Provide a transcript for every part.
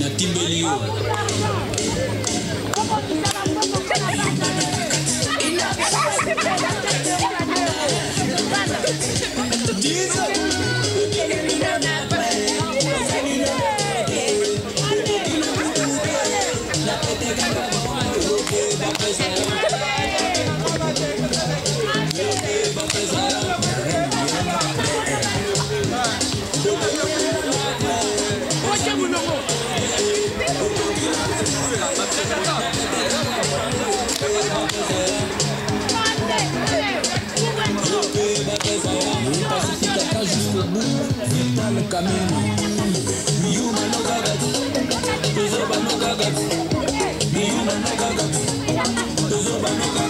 natimbeli yo Pacificata jusqu'au bout, c'est pas le camion. Yuma no gagat, Tozoba no gagat, Yuma no gagat, Tozoba no gagat.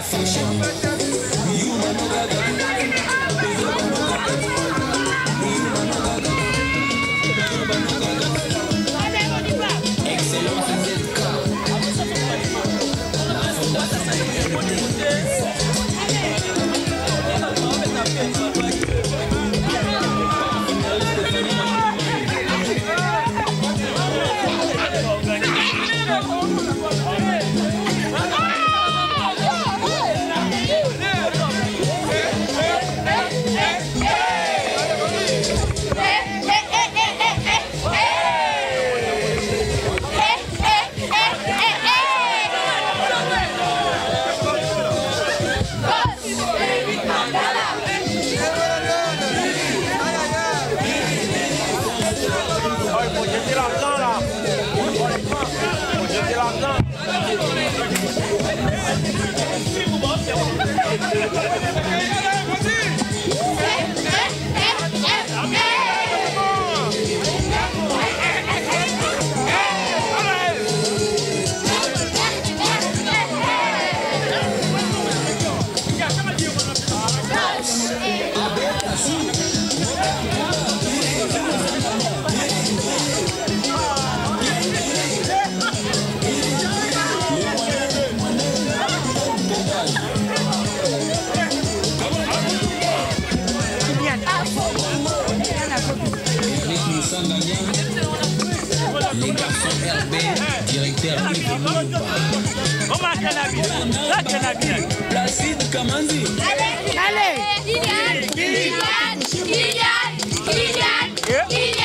perfection. Brasil. some help, man. You ain't tell me to move by. Placid Kamanzi. Allez! Kylian! Kylian! Kylian! Kylian!